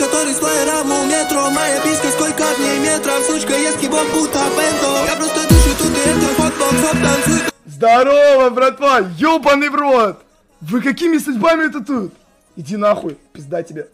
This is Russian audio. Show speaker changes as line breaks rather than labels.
который с флайером метро Моя писька сколько в ней метров Сучка ест его будто бенто Я просто дышу тут и это фотбок хоп, танцует
Здорово, братва! Ёбаный в рот! Вы какими судьбами это тут? Иди нахуй, пизда тебе.